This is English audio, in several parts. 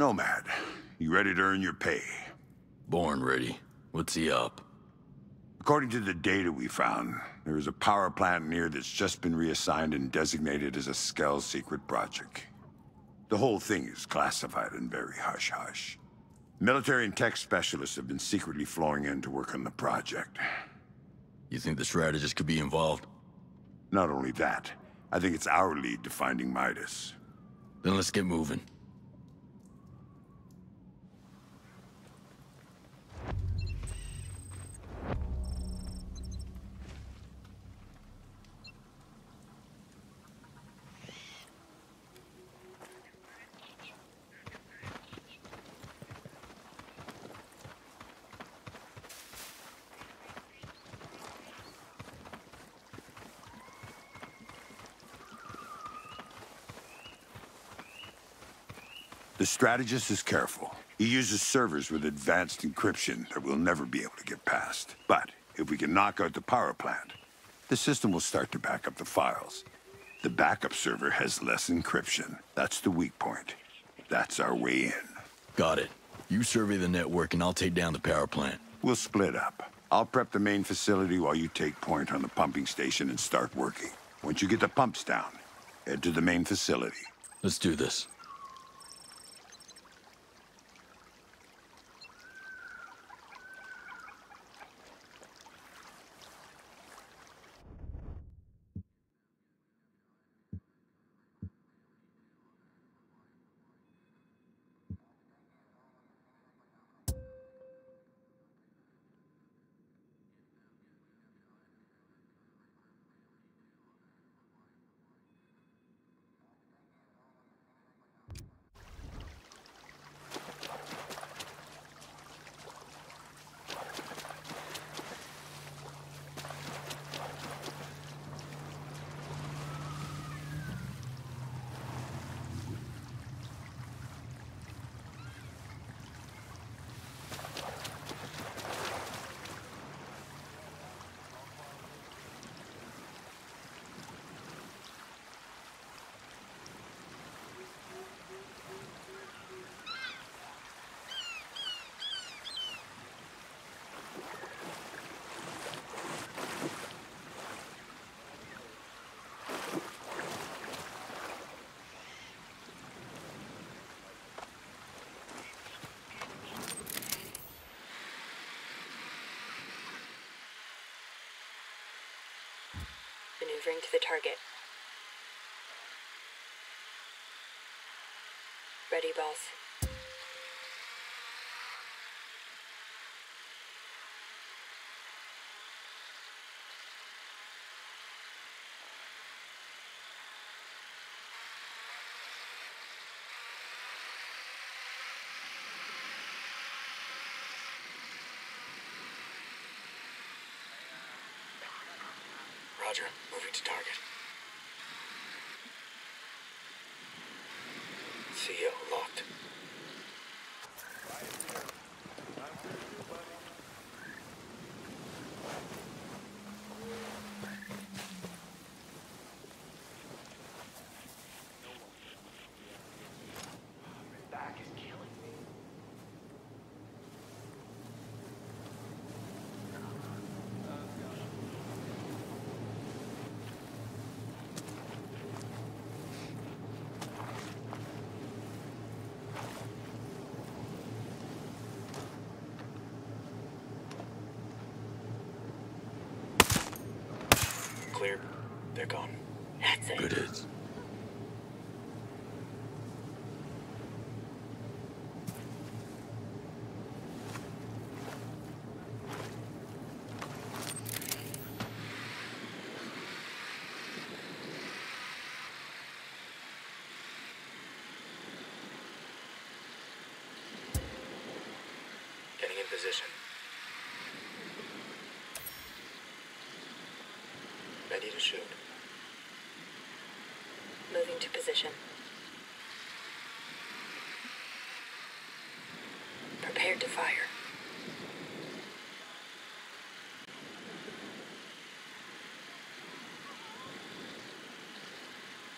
Nomad, you ready to earn your pay? Born ready. What's he up? According to the data we found, there is a power plant near that's just been reassigned and designated as a Skell secret project. The whole thing is classified and very hush-hush. Military and tech specialists have been secretly flowing in to work on the project. You think the strategist could be involved? Not only that, I think it's our lead to finding Midas. Then let's get moving. The strategist is careful. He uses servers with advanced encryption that we'll never be able to get past. But if we can knock out the power plant, the system will start to back up the files. The backup server has less encryption. That's the weak point. That's our way in. Got it. You survey the network and I'll take down the power plant. We'll split up. I'll prep the main facility while you take point on the pumping station and start working. Once you get the pumps down, head to the main facility. Let's do this. Maneuvering to the target. Ready, boss. Roger. Moving to target. CO locked. Clear. They're gone. That's it. Good hits. Getting in position. Ready to shoot. Moving to position. Prepared to fire.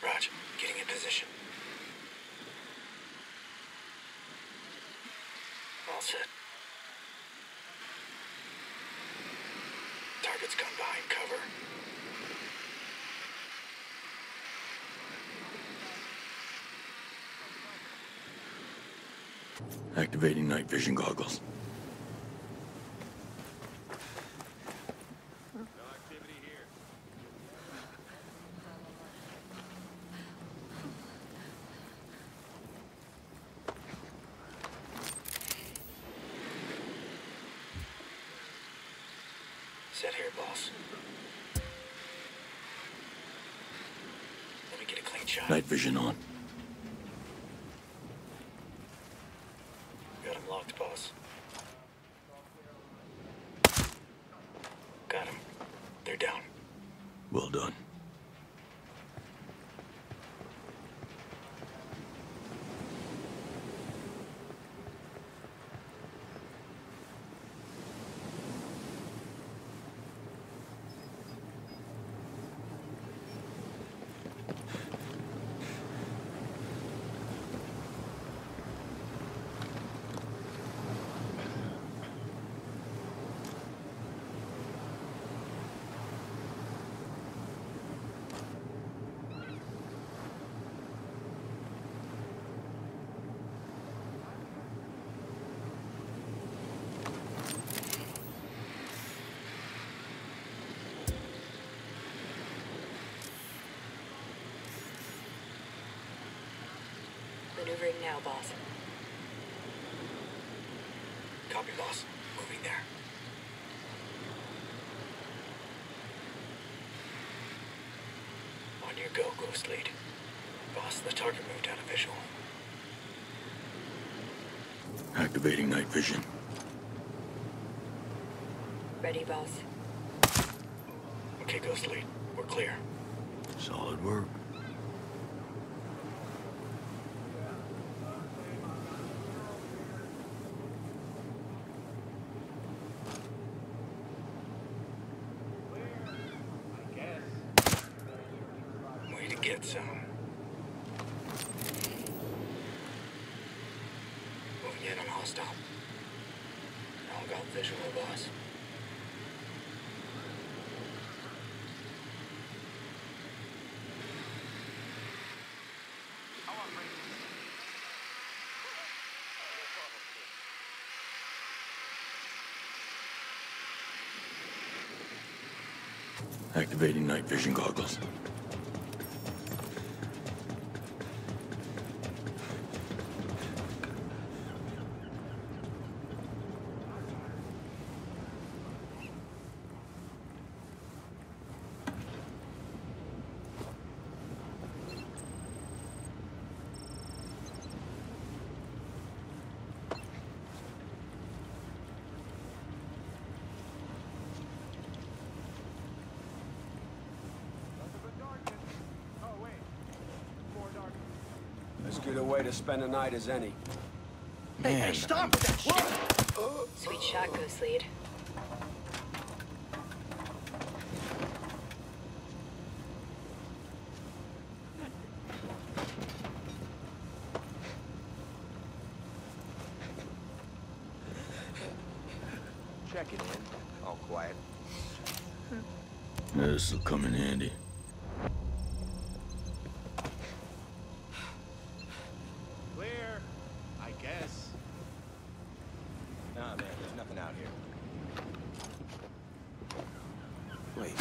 Roger. Getting in position. All set. Target's behind cover. Activating night vision goggles. Set here, boss. Let me get a clean shot. Night vision on. Got him locked, boss. Got him. They're down. Well done. Maneuvering now, boss. Copy, boss. Moving there. On your go, Ghost Lead. Boss, the target moved out of visual. Activating night vision. Ready, boss. Okay, Ghost Lead. We're clear. Solid work. Way to get some. Moving in on hostile. All got visual, boss. Activating night vision goggles. To spend a night as any. Man, Hey, Stop with that shit! Sweet shot, Ghost Lead. Checking in. All quiet. this will come in handy. Clear. I guess. Nah, man, there's out here. Wait.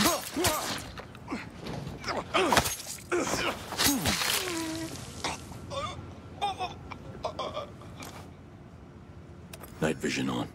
Night vision on.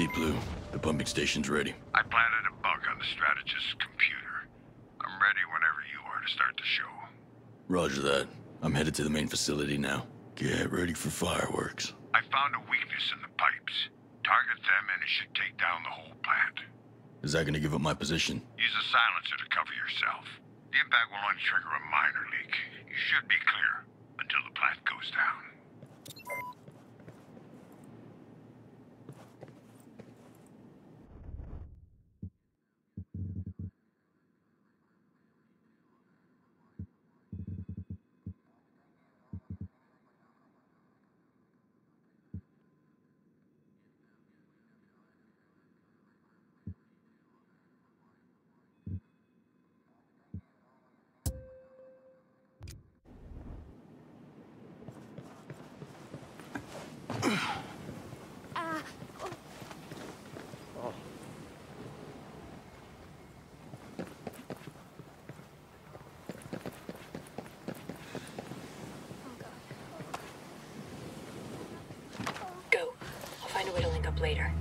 Deep Blue, the pumping station's ready. I planted a bug on the strategist's computer. I'm ready whenever you are to start the show. Roger that. I'm headed to the main facility now. Get ready for fireworks. I found a weakness in the pipes. Target them and it should take down the whole plant. Is that gonna give up my position? Use a silencer to cover yourself. The impact will only trigger a minor leak. You should be clear until the plant goes down. Go. I'll find a way to link up later.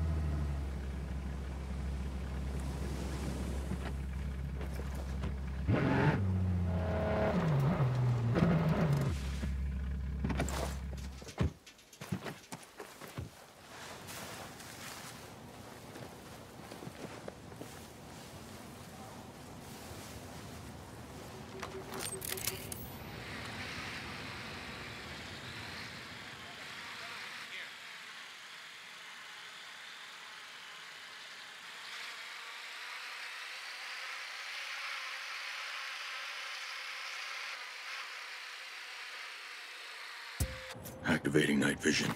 Activating night vision.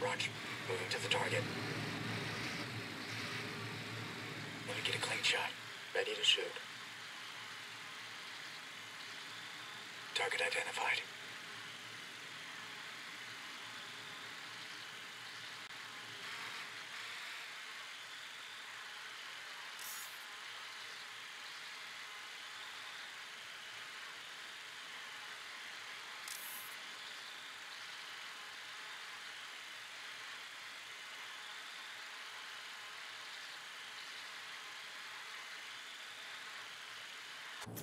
Roger. Moving to the target. Let me get a clean shot. Ready to shoot. Target identified.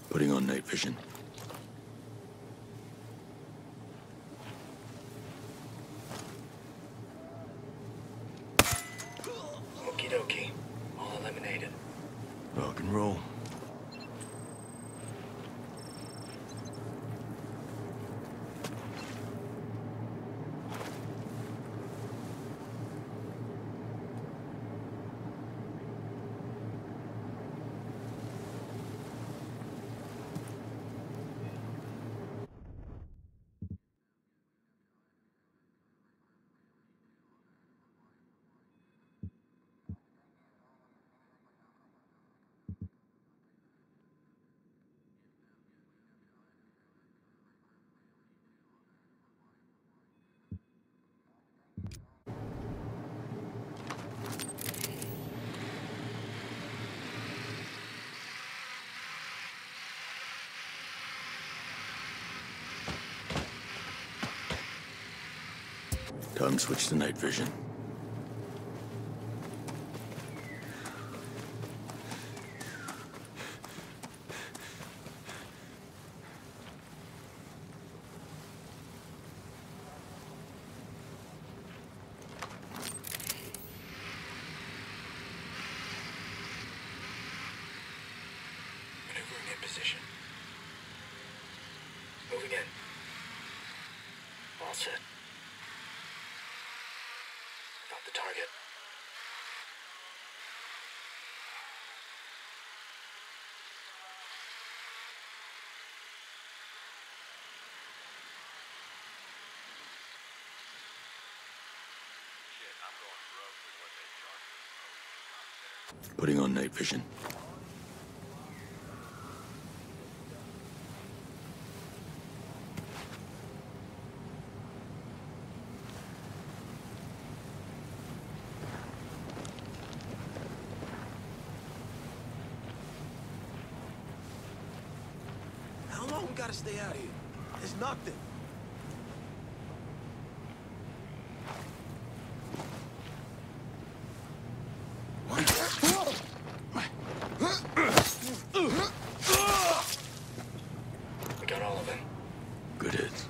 Putting on night vision. Time to switch to night vision. Maneuvering in position. Moving in. All set. Got the target. Putting on night vision. How long we gotta stay out here? There's nothing. We got all of them. Good hits.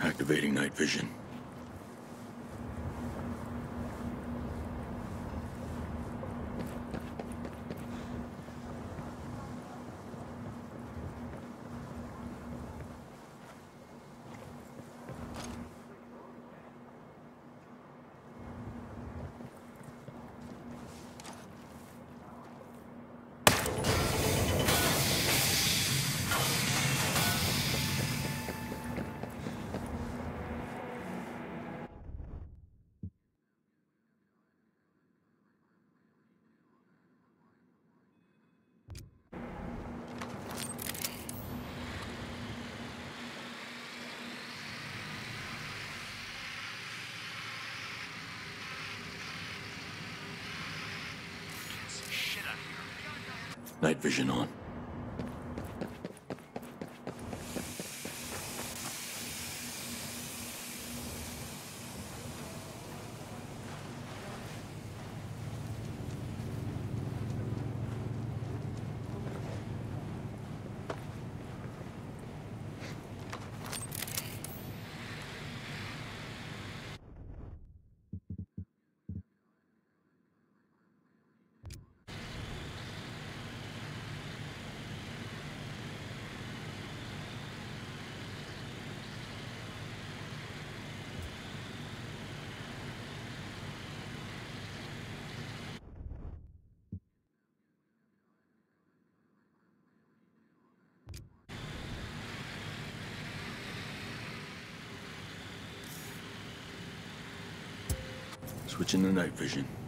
Activating night vision. Night vision on. Switching to night vision.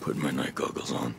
Putting my night goggles on.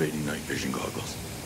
Activating night vision goggles.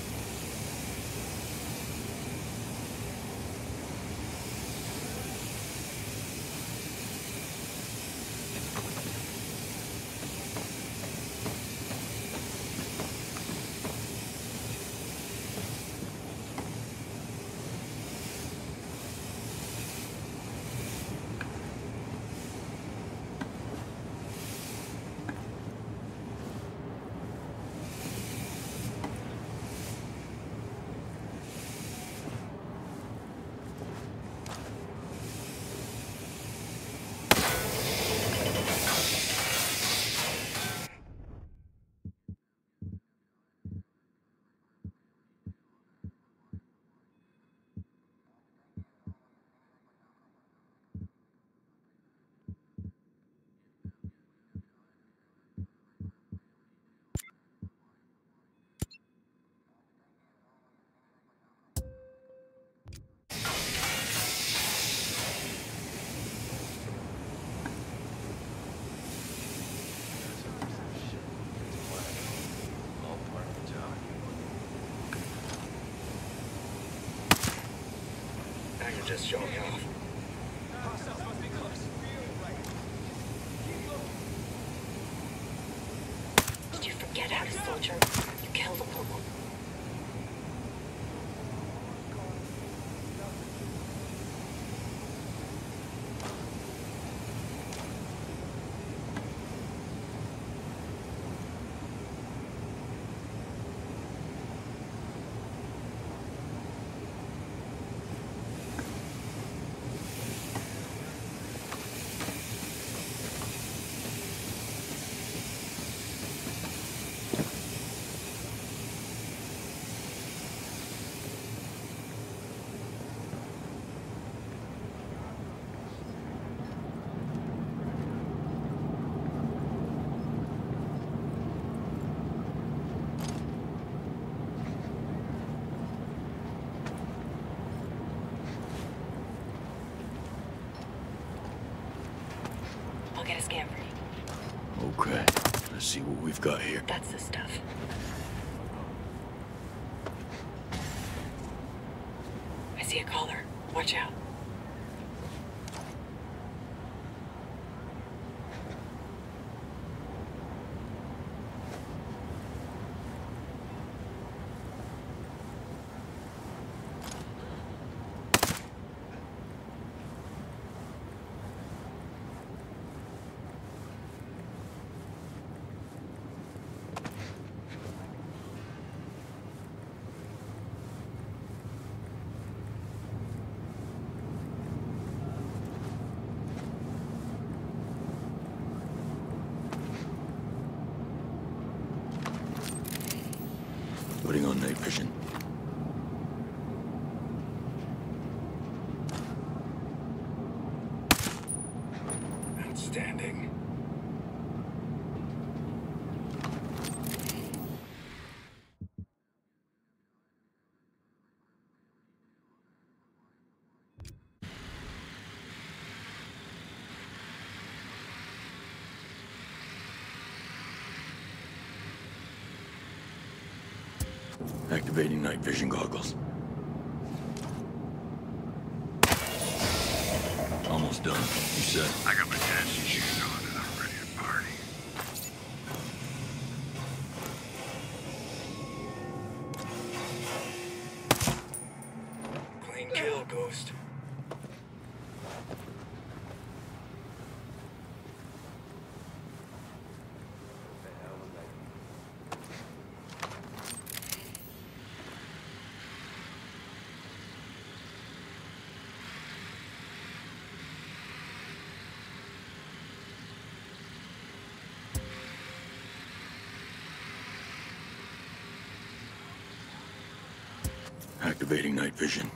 Just showing off. See what we've got here. That's the stuff. I see a collar. Watch out. Putting on night vision. Outstanding. Activating night vision goggles. Done. You said. I got my dancing shoes on. kill, Ghost. Activating night vision.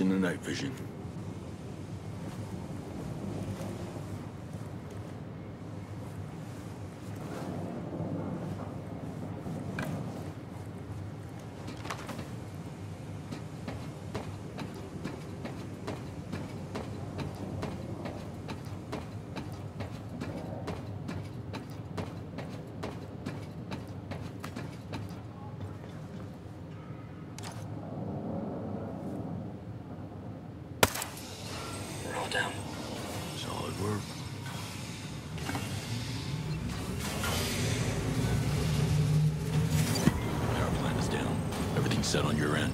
Switching to night vision. We're all down. Solid work. Power plant is down. Everything's set on your end.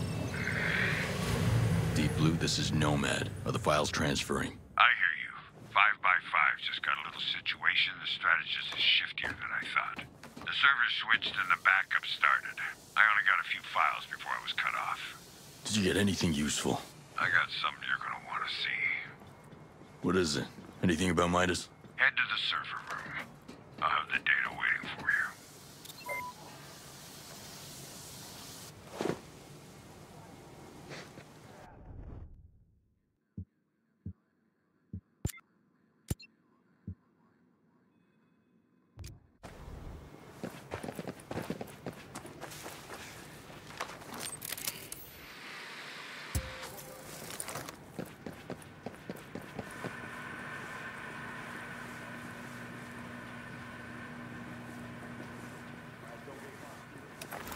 Deep Blue, this is Nomad. Are the files transferring? I hear you. Five by five just got a little situation. The strategist is shiftier than I thought. The server switched and the backup started. I only got a few files before I was cut off. Did you get anything useful? I got something you're gonna want to see. What is it? Anything about Midas? Head to the server room. I'll have the data waiting for you.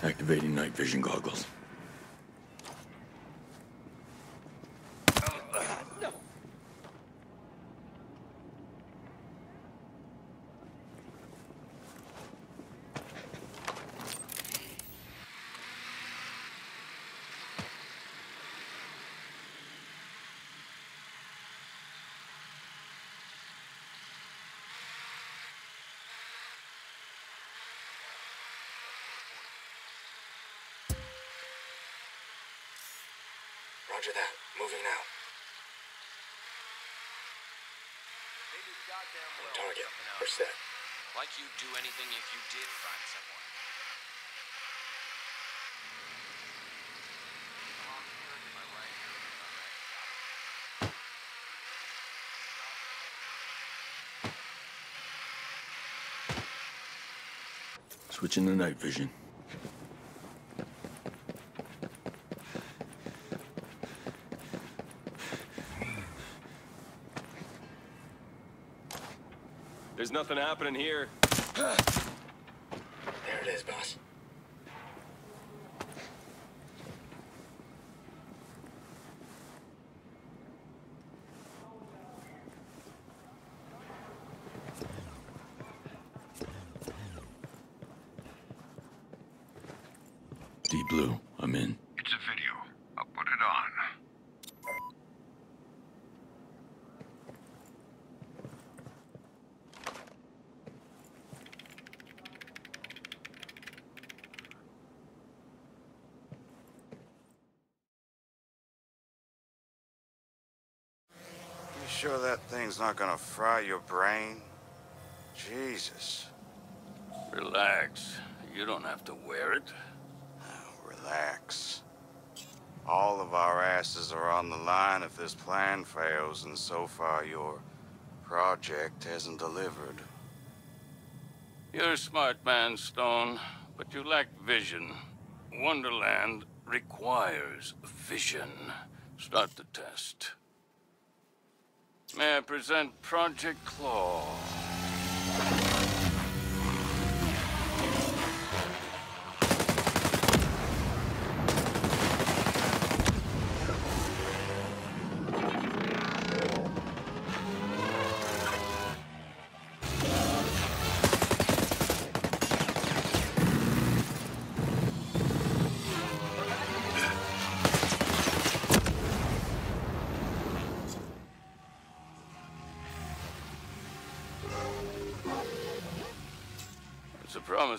Activating night vision goggles. Roger that. Moving now. On target. We're set. Like you'd do anything if you did find someone. Switching to night vision. There's nothing happening here. There it is, boss. Deep Blue, I'm in. It's a video. I'll put it on. Sure that thing's not gonna fry your brain? Jesus. Relax. You don't have to wear it. Oh, relax. All of our asses are on the line if this plan fails, and so far your project hasn't delivered. You're a smart man, Stone, but you lack vision. Wonderland requires vision. Start the test. May I present Project Claw?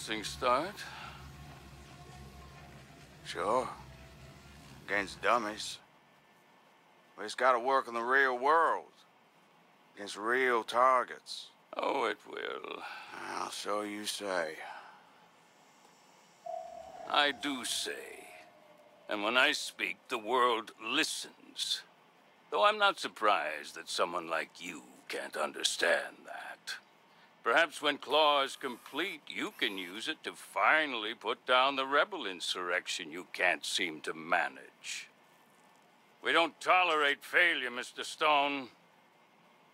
Promising start. Sure. Against dummies. But it's gotta work in the real world. Against real targets. Oh, it will. Well, so you say. I do say. And when I speak, the world listens. Though I'm not surprised that someone like you can't understand that. Perhaps when Claw is complete, you can use it to finally put down the rebel insurrection you can't seem to manage. We don't tolerate failure, Mr. Stone.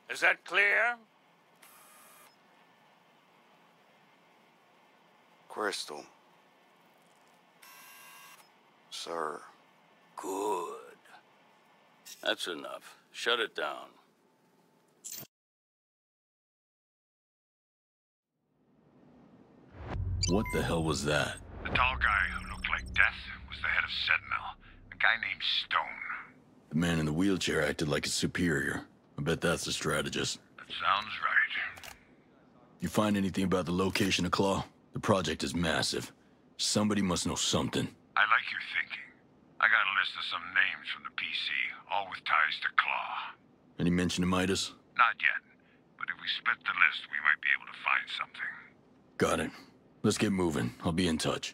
Is that clear? Crystal. Sir. Good. That's enough. Shut it down. What the hell was that? The tall guy who looked like death was the head of Sentinel, a guy named Stone. The man in the wheelchair acted like a superior. I bet that's the strategist. That sounds right. You find anything about the location of Claw? The project is massive. Somebody must know something. I like your thinking. I got a list of some names from the PC, all with ties to Claw. Any mention of Midas? Not yet, but if we split the list, we might be able to find something. Got it. Let's get moving. I'll be in touch.